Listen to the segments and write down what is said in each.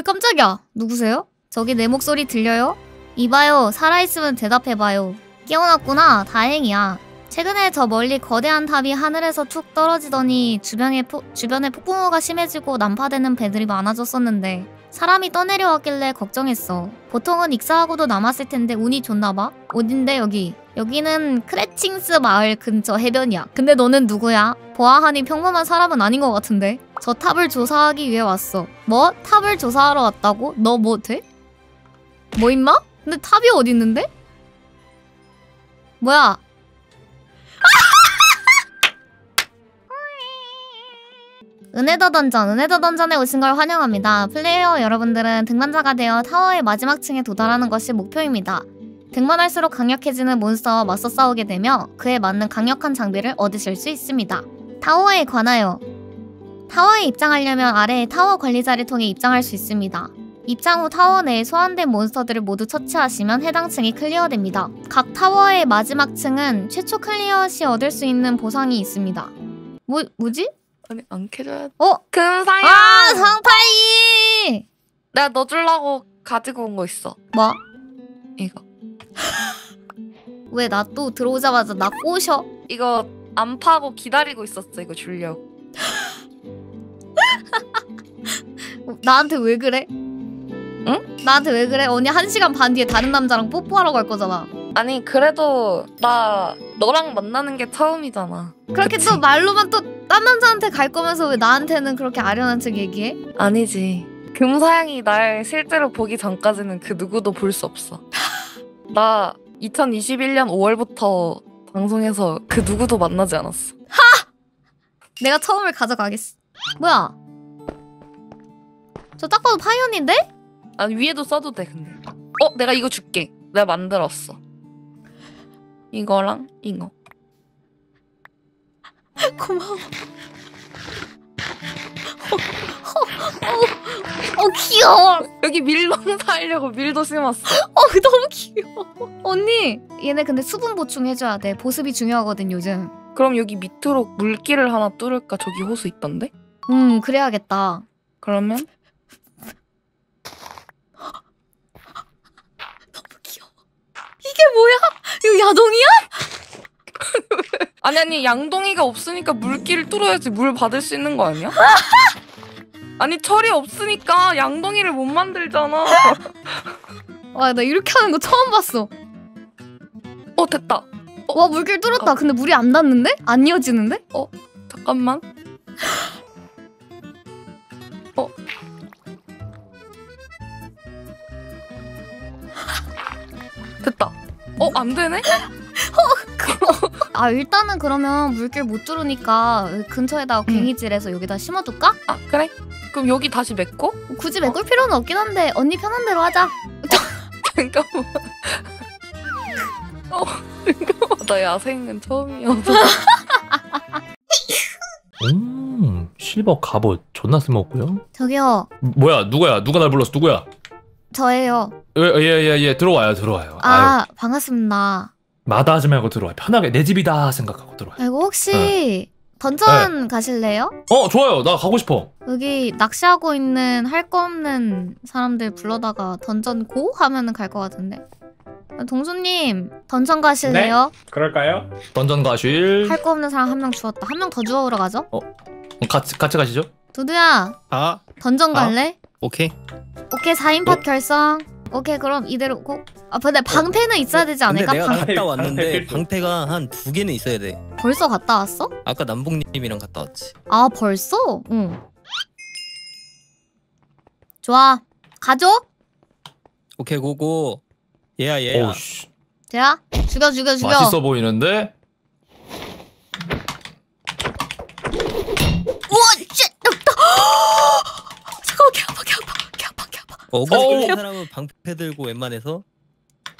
어이 깜짝이야. 누구세요? 저기 내 목소리 들려요? 이봐요. 살아있으면 대답해봐요. 깨어났구나. 다행이야. 최근에 저 멀리 거대한 탑이 하늘에서 툭 떨어지더니 주변에, 포, 주변에 폭풍우가 심해지고 난파되는 배들이 많아졌었는데 사람이 떠내려왔길래 걱정했어. 보통은 익사하고도 남았을 텐데 운이 좋나봐. 어딘데 여기? 여기는 크레칭스 마을 근처 해변이야. 근데 너는 누구야? 보아하니 평범한 사람은 아닌 것 같은데. 저 탑을 조사하기 위해 왔어. 뭐? 탑을 조사하러 왔다고? 너 뭐 돼? 뭐 임마? 근데 탑이 어디 있는데? 뭐야? 은혜더 던전, 은혜더 던전에 오신 걸 환영합니다. 플레이어 여러분들은 등반자가 되어 타워의 마지막 층에 도달하는 것이 목표입니다. 등반할수록 강력해지는 몬스터와 맞서 싸우게 되며 그에 맞는 강력한 장비를 얻으실 수 있습니다. 타워에 관하여 타워에 입장하려면 아래의 타워 관리자를 통해 입장할 수 있습니다. 입장 후 타워 내에 소환된 몬스터들을 모두 처치하시면 해당 층이 클리어됩니다. 각 타워의 마지막 층은 최초 클리어 시 얻을 수 있는 보상이 있습니다. 뭐, 뭐지? 아니 안 캐줘야 돼. 어? 금사야. 아, 상파이! 내가 너 주려고 가지고 온 거 있어. 뭐? 이거. 왜 나 또 들어오자마자 나 꼬셔? 이거 안 파고 기다리고 있었어. 이거 주려고. 어, 나한테 왜 그래? 응? 나한테 왜 그래? 언니 한 시간 반 뒤에 다른 남자랑 뽀뽀하러 갈 거잖아. 아니 그래도 나 너랑 만나는 게 처음이잖아. 그렇게 그치? 또 말로만 또 딴 남자한테 갈 거면서 왜 나한테는 그렇게 아련한 척 얘기해? 아니지. 금사양이 날 실제로 보기 전까지는 그 누구도 볼 수 없어. 나 2021년 5월부터 방송에서 그 누구도 만나지 않았어. 내가 처음을 가져가겠어. 뭐야? 저 딱 봐도 파이언인데? 아니 위에도 써도 돼 근데. 어 내가 이거 줄게. 내가 만들었어. 이거랑 이거. 고마워. 어, 어, 어, 귀여워. 여기 밀농사 하려고 밀도 심었어. 어, 너무 귀여워. 언니, 얘네 근데 수분 보충해줘야 돼. 보습이 중요하거든, 요즘. 그럼 여기 밑으로 물기를 하나 뚫을까? 저기 호수 있던데? 음, 그래야겠다. 그러면 너무 귀여워. 이게 뭐야? 이거 야동이야? 아니 아니 양동이가 없으니까 물기를 뚫어야지 물 받을 수 있는 거 아니야? 아니 철이 없으니까 양동이를 못 만들잖아. 와, 나 이렇게 하는 거 처음 봤어. 어 됐다. 와, 물길 뚫었다. 근데 물이 안 닿는데? 안 이어지는데? 잠깐만. 어. 됐다. 어 안 되네? 아, 일단은 그러면 물길 못 뚫으니까 근처에다가 응. 괭이질해서 여기다 심어둘까? 아 그래? 그럼 여기 다시 맺고? 굳이 메꿀 필요는 없긴 한데 언니 편한 대로 하자. 잠깐만. 어 잠깐만. 나 야생은 처음이어서. 음, 실버 갑옷 존나 쓸모없고요. 저기요, 뭐야, 누구야? 누가 날 불렀어? 누구야? 저예요. 예 예 예 예, 들어와요, 들어와요. 아유, 아, 반갑습니다. 마다하지 말고 들어와. 편하게 내 집이다 생각하고 들어와. 아이고 혹시 던전 가실래요? 어, 좋아요. 나 가고 싶어. 여기 낚시하고 있는 할 거 없는 사람들 불러다가 던전 고 하면은 갈 것 같은데. 아, 동수님 던전 가실래요? 그럴까요? 던전 가실. 할 거 없는 사람 한 명 주웠다. 한 명 더 주워오러 가죠. 같이 같이 가시죠. 두두야 아 던전 아. 갈래? 오케이 오케이 4인팟 결성. 오케이 그럼 이대로 고. 아 근데 방패는 있어야 되지 근데 않을까? 내가 방... 갔다 방패 왔는데. 방패가 한 두 개는 있어야 돼 벌써 갔다 왔어? 아까 남봉님이랑 갔다 왔지 아 벌써? 응. 좋아. 가죠? 오케이 go go 얘야 얘야 오씨, 자 죽여 죽여 죽여. 맛있어 보이는데. 우와 shit! 어그 어우. 있는 사람은 방패 들고 웬만해서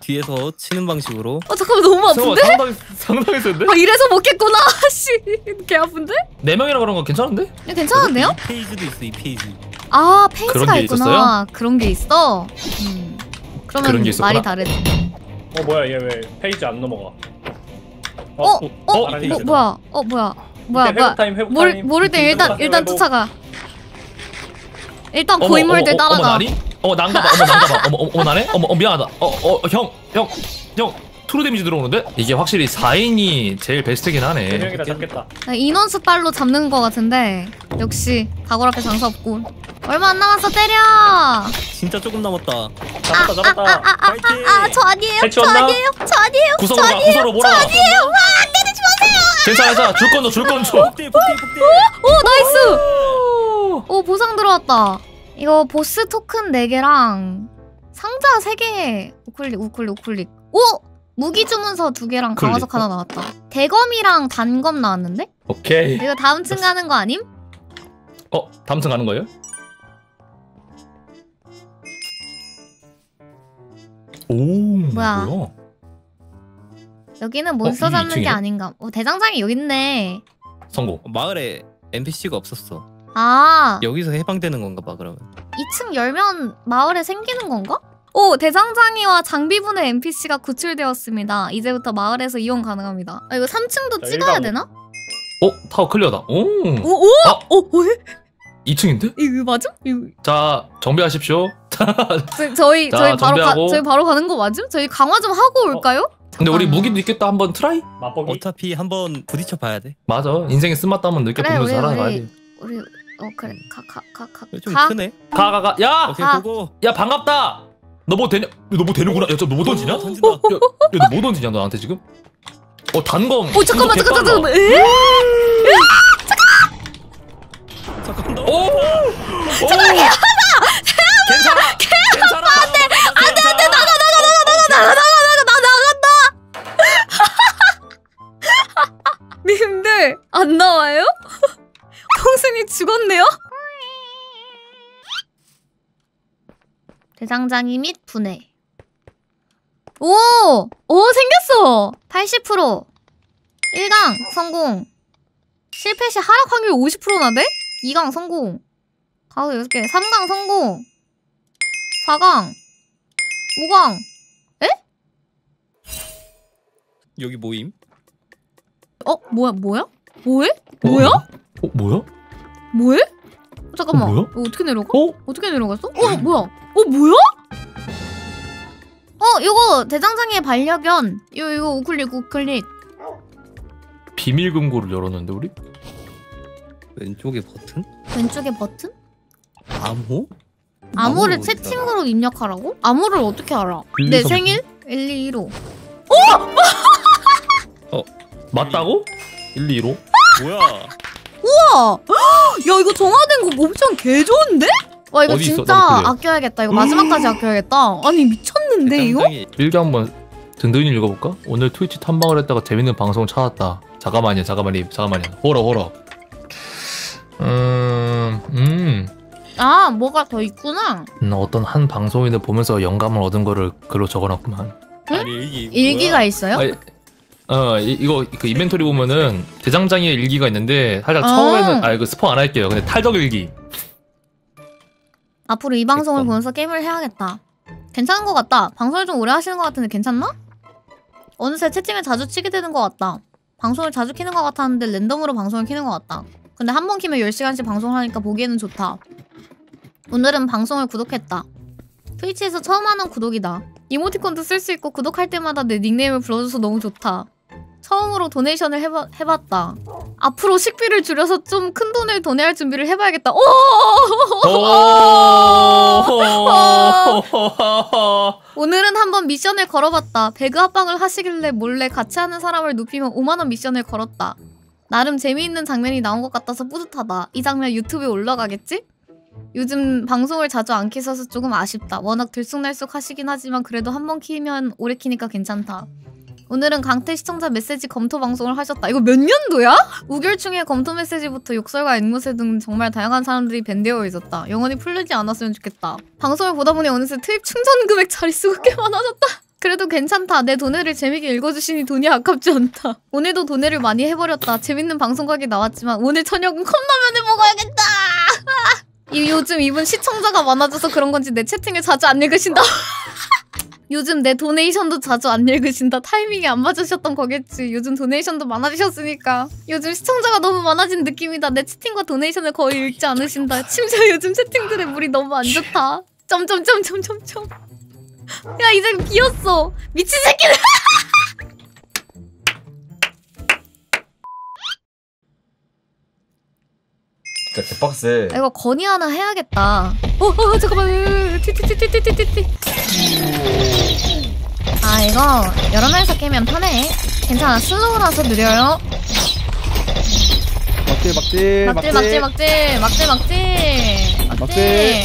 뒤에서 치는 방식으로 어 잠깐만 너무 아픈데? 상당히 상당히 센데? 아 이래서 먹겠구나. 씨게 아픈데? 네 명이라 그런 거 괜찮은데? 네, 괜찮은데요? 이 phase도 있어 이 phase 아 phase가 그런 게 있구나. 있었어요? 그런 게 있어. 음. 그러면 그런 게. 말이 다르지. 어 뭐야 얘 왜 phase 안 넘어가? 어? 어? 어? 나란히 뭐, 있어. 뭐야? 어 뭐야? 뭐야 회복 뭐야? 타임 회복 모를 타임. 모를 때 일단 일단 회복. 쫓아가. 일단 고인물들 어머, 따라가. 어머? 어머 난가 봐. 어머 난가 봐. 어머 어머, 어머 나네? 어머 어, 미안하다. 어어형형형 true damage 들어오는데? 이게 확실히 4인이 제일 베스트긴 네 하네. 명이다 잡겠다. 인원수 빨로 잡는 거 같은데 역시 다구리 앞에 장사 없고 얼마 안 남았어 때려. 진짜 조금 남았다. 잡았다 잡았다. 파이팅! 아저 아니에요. 저? 아니에요. 저 아니에요. 구석으로 가. 구석으로 몰아. 괜찮아 괜찮아. 줄건 줘. 줄건 줘. 폭딜 폭딜 폭딜. 오 nice. 오 보상 들어왔다. 이거 보스 토큰 4개랑 상자 3개 우클릭 우클릭 우클릭. 오 무기 주문서 2개랑 클릭. 강화석 하나 나왔다. 대검이랑 단검 나왔는데? 오케이. 이거 다음 층 가는 거 아님? 어 다음 층 가는 거예요? 오 뭐야? 뭐야? 여기는 몬스터 어, 이 잡는 게? 아닌가. 어, 대장장이 여기 있네. 성공. 마을에 NPC가 없었어. 아, 여기서 해방되는 건가 봐 그러면. 2층 열면 마을에 생기는 건가? 오, 대장장이와 장비 분해 NPC가 구출되었습니다. 이제부터 마을에서 이용 가능합니다. 아, 이거 3층도 자, 찍어야 일반- 되나? 어 타워 클리어다. 오. 오, 오! 아. 어, 왜? 2층인데? 이거 맞음? 이거... 자 정비하십시오. 저, 저희, 자, 저희 바로 가, 정비하고. 저희 바로 가는 거 맞음? 저희 강화 좀 하고 올까요? 근데 우리. 무기도 있겠다 한번 try? 맛보기. 어차피 한번 부딪혀 봐야 돼. 맞아. 인생에 쓴맛도 한번 그래, 느껴보면서 우리, 살아가야 우리. 돼. 우리, 어, 그래. 가, 가, 가, 가. 좀 가? 크네. 가가 가. 야! 오케이 아. go go. 야 반갑다. 너 뭐 되냐? 너 뭐 되는구나. 야, 저너뭐 던지냐? 야, 던진다. 너뭐 던지냐 너한테 지금? 어 단검. 오, 잠깐만, 이거 잠깐만. 잠깐만. 에? 잠깐 너. 오! 괜찮아. 괜찮아. 괜찮아. 안돼 안돼 안돼 나가 나가 나가 나가 나가, 나가, 나가, 나 나간다! 님들, 안 나와요? 죽었네요? 대장장이 및 분해. 오! 오, 생겼어! 80%. 1강 성공. 실패 시 하락 확률 50%나대? 2강 성공. 가구 6개. 3강 성공. 4강. 5강. 여기 모임. 어? 뭐야 뭐야? 뭐해? 뭐야? 어 뭐야? 뭐해? 어, 잠깐만 어, 뭐야? 이거 어떻게 내려가? 어? 어떻게 내려갔어? 어 뭐야? 어 뭐야? 어 이거 대장장이의 반려견 이거 이거 우클릭 우클릭 비밀 금고를 열었는데 우리? 왼쪽에 버튼. 왼쪽에 버튼? 암호? 암호를 암호를 채팅으로 입력하라고? 암호를 어떻게 알아? 일, 내 삼, 생일? 1, 2, 1호 맞다고? 1, 2, 1호? 뭐야? 우와! 야 이거 정화된 거 옵션 개 좋은데? 와 이거 어디 있어? 진짜 나도 그래. 아껴야겠다 이거 마지막까지 아껴야겠다 아니 미쳤는데 이거? 일기 한번 든든히 읽어볼까? 오늘 트위치 탐방을 했다가 재밌는 방송을 찾았다. 잠깐만요, 잠깐만요, 잠깐만요. 호러, 호러. 음, 음, 아 뭐가 더 있구나 음, 어떤 한 방송인을 보면서 영감을 얻은 거를 글로 적어놨구만. 아니 일기. 일기가? 있어요? 아니, 어, 이, 이거 그 인벤토리 보면은 대장장이의 일기가 있는데 살짝 아. 처음에는 아 이거 스포 안 할게요. 근데 탈덕 일기. 앞으로 이 방송을 됐건. 보면서 게임을 해야겠다. 괜찮은 것 같다. 방송을 좀 오래 하시는 것 같은데 괜찮나? 어느새 채팅을 자주 치게 되는 것 같다. 방송을 자주 키는 것 같았는데 랜덤으로 방송을 키는 것 같다. 근데 한 번 키면 10시간씩 방송을 하니까 보기에는 좋다. 오늘은 방송을 구독했다. 트위치에서 처음 하는 구독이다. 이모티콘도 쓸 수 있고 구독할 때마다 내 닉네임을 불러줘서 너무 좋다. 처음으로 도네이션을 해봐, 해봤다. 앞으로 식비를 줄여서 좀 큰 돈을 도내할 준비를 해봐야겠다. 오! 오늘은 한번 미션을 걸어봤다. 배그 합방을 하시길래 몰래 같이 하는 사람을 눕히면 5만원 미션을 걸었다. 나름 재미있는 장면이 나온 것 같아서 뿌듯하다. 이 장면 유튜브에 올라가겠지? 요즘 방송을 자주 안 키셔서 조금 아쉽다. 워낙 들쑥날쑥 하시긴 하지만 그래도 한 번 키면 오래 키니까 괜찮다. 오늘은 강태 시청자 메시지 검토 방송을 하셨다. 이거 몇 년도야? 우결충의 검토 메시지부터 욕설과 앵무새 등 정말 다양한 사람들이 밴되어 있었다. 영원히 풀리지 않았으면 좋겠다. 방송을 보다 보니 어느새 투입 충전 금액 자릿수가 꽤 많아졌다. 그래도 괜찮다. 내 도네를 재밌게 읽어주시니 돈이 아깝지 않다. 오늘도 도네를 많이 해버렸다. 재밌는 방송각이 나왔지만 오늘 저녁은 컵라면을 먹어야겠다. 이 요즘 이분 시청자가 많아져서 그런 건지 내 채팅을 자주 안 읽으신다. 요즘 내 도네이션도 자주 안 읽으신다. 타이밍이 안 맞으셨던 거겠지. 요즘 도네이션도 많아지셨으니까. 요즘 시청자가 너무 많아진 느낌이다. 내 채팅과 도네이션을 거의 읽지 않으신다. 심지어 요즘 채팅들의 물이 너무 안 좋다. 점점점점점점. 야 이제 비었어. 미친 새끼들. 진짜 개빡세. 이거 건의 하나 해야겠다. 어, 어, 잠깐만. 티티티티티티티. 아, 이거 여러 명이서 깨면 편해. 괜찮아. slow라서 느려요. 막질 막질 막질, 막질, 막질, 막질, 막질. 막질.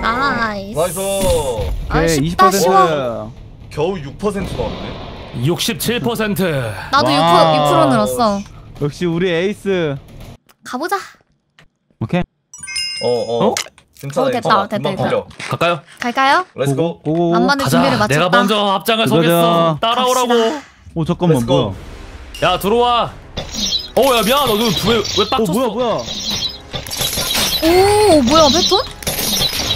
nice. nice. 아, 쉽다, 쉬워. 20% 겨우 6% 나왔네. 67%. 나도 6%, 와우. 6% 늘었어. 역시 우리 에이스 가보자. 오케이 어, 어. 어? 괜찮아. 어, 됐다, 괜찮아. 됐다, 금방 됐다. 걸려. 갈까요? 갈까요? let's go. go go 만반의 준비를 가자. 마쳤다. 내가 먼저 앞장을. 서겠어. 따라오라고. 오 잠깐만. 뭐야 야 들어와. 어야 미안. 너왜왜 오 빡쳤어? 뭐야 뭐야 오, 뭐야, 패턴?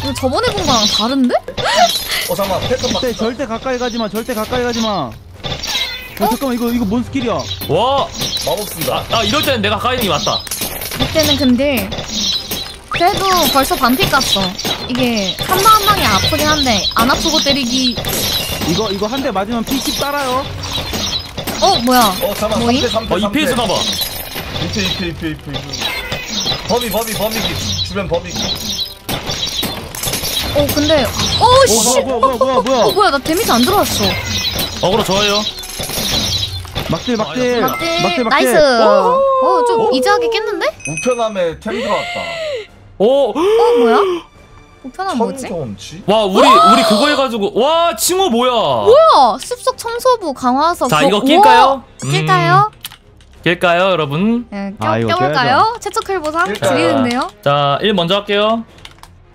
이거 저번에 본 거랑 다른데? 어, 잠깐만. 패턴 막. 절대 절대 가까이 가지마 절대 가까이 가지마 어? 잠깐만 이거 이거 뭔 스킬이야 와. 마법 쓴다. 아, 아 이럴 때는 내가 가이는 게 맞다. 이때는 근데 그래도 벌써 반피 깠어. 이게 한 방 한 방이 아프긴 한데 안 아프고 때리기. 이거 이거 한 대 맞으면 P10 따라요 어 뭐야? 어, 잠깐만. 뭐임? 3패, 3패. 어 2 페이스 가봐. 2패, 2패, 2패, 2패. 범위, 범위, 범위기. 주변 범위기. 어 근데 어오 씨. 뭐야 뭐야 뭐야 뭐야 어 뭐야 뭐야 나 damage 안 들어왔어. 어그로 좋아요. 막질 막질 막대 막질 nice. 어좀 easy하게 깼는데? 우편함에 템 들어왔다. 오. 어 뭐야? 우편함 뭐지? 청경험치? 와 우리 우리 그거 해가지고 와 칭호 뭐야? 어 숲속 청소부 강화서. 자 거- 이거 낄까요? 우와, 낄까요? 음, 낄까요 여러분? 네, 아, 껴, 이거 껴볼까요? 최초 클 보상? 드리는데요. 자1 먼저 할게요.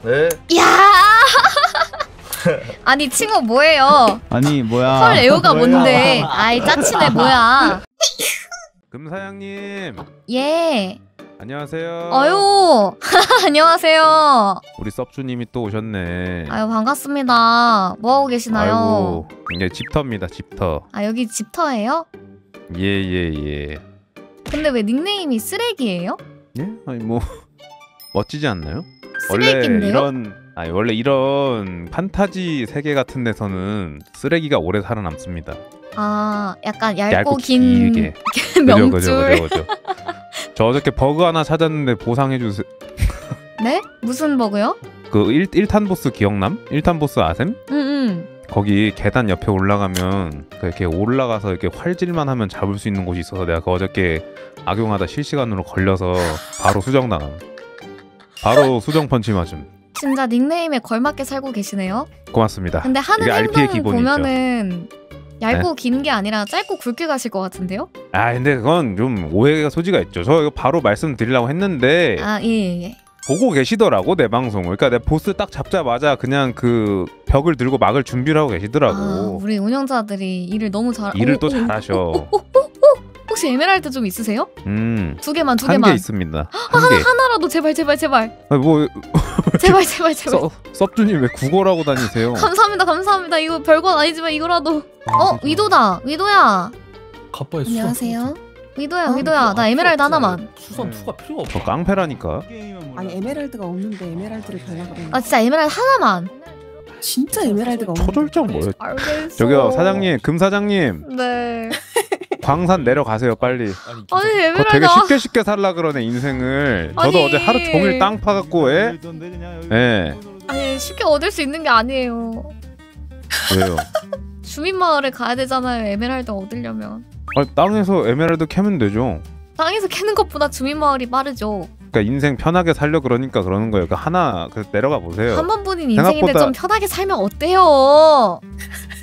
네. 야 아니 칭호 뭐예요? 아니 뭐야 헐 에어가 뭐야. 뭔데? 아이 짜치네 뭐야? 금사장님 예. 안녕하세요. 어유 안녕하세요. 우리 섭주님이 또 오셨네. 아유 반갑습니다. 뭐 하고 계시나요? 아이고, 이게 집터입니다. 집터. 아 여기 집터예요? 예 예 예. 근데 왜 닉네임이 쓰레기예요? 예? 아니 뭐 멋지지 않나요? 쓰레기인데요? 원래 이런 아니 원래 이런 판타지 세계 같은 데서는 쓰레기가 오래 살아남습니다. 아 약간 얇고, 얇고 긴. 명줄. 그죠 그죠 그죠. 저 어저께 버그 하나 찾았는데 보상해 주세요. 네? 무슨 버그요? 그 1, 일탄 보스 기억남? 1탄 보스 아셈? 응응. 거기 계단 옆에 올라가면 그 이렇게 올라가서 이렇게 활질만 하면 잡을 수 있는 곳이 있어서 내가 그 어저께 악용하다 실시간으로 걸려서 바로 수정당함. 바로 수정 펀치 맞음. 진짜 닉네임에 걸맞게 살고 계시네요. 고맙습니다. 근데 하는 행동. 보면은 얇고 긴 게 아니라 짧고 굵게 가실 것 같은데요? 아 근데 그건 좀 오해가 소지가 있죠. 저 이거 바로 말씀드리려고 했는데 아 예. 예, 예. 보고 계시더라고 내 방송을. 그러니까 내 보스 딱 잡자마자 그냥 그 벽을 들고 막을 준비를 하고 아, 계시더라고. 우리 운영자들이 일을 너무 잘. 일을 오, 또 오, 잘하셔. 오, 오, 오, 오. 혹시 에메랄드 좀 있으세요? 음. 두 개만 두한 개만. 개 있습니다. 한 개. 하나라도 제발 제발 제발 아니, 뭐 제발 제발 제발. 서, 섭주님 왜 구걸하고 다니세요? 감사합니다 감사합니다. 이거 별건 아니지만 이거라도. 어 위도다 위도야. 가빠에 안녕하세요. 위도야 아, 위도야 나 에메랄드 하나만. 수선 투가 필요가 없어. 저 깡패라니까. 아니 에메랄드가 없는데 에메랄드를 달라 그러는 아 진짜 에메랄드 하나만. 진짜 에메랄드가 없는데 초절정 뭐예요? 알겠어. 저기요 사장님 금 사장님 네. 광산 내려가세요 빨리. 아니 그거 에메랄드. 되게 아- 쉽게 쉽게 살라 그러네 인생을. 저도 아니. 어제 하루 종일 땅 파갖고 예? 예. 아니 쉽게 얻을 수 있는 게 아니에요. 왜요? 주민 마을에 가야 되잖아요. 에메랄드 얻으려면. 아니, 땅에서 에메랄드 캐면 되죠. 땅에서 캐는 것보다 주민 마을이 빠르죠. 그러니까 인생 편하게 살려 그러니까 그러는 거예요. 그러니까 하나 그 내려가 보세요. 한 번뿐인 인생인데 생각보다- 좀 편하게 살면 어때요?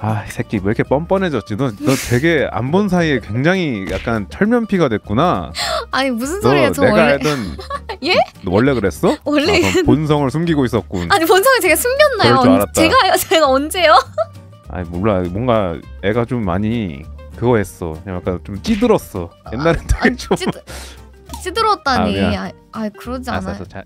아, 이 새끼 왜 이렇게 뻔뻔해졌지? 너, 너 되게 안 본 사이에 굉장히 약간 철면피가 됐구나. 아니 무슨 너 소리야? 저 내가 원래 알던 예? 너 원래 그랬어? 원래 아, 본성을 숨기고 있었군. 아니 본성을 제가 숨겼나요? 그럴 줄 언- 알았다. 제가요? 제가 언제요? 아니 몰라 뭔가 애가 좀 많이 그거 했어. 그냥 약간 좀 찌들었어. 옛날엔 되게 좀. 찌들 찌들었다니. 아, 미안. 아, 아 그러지 알았어, 않아요. 알았어. 잘.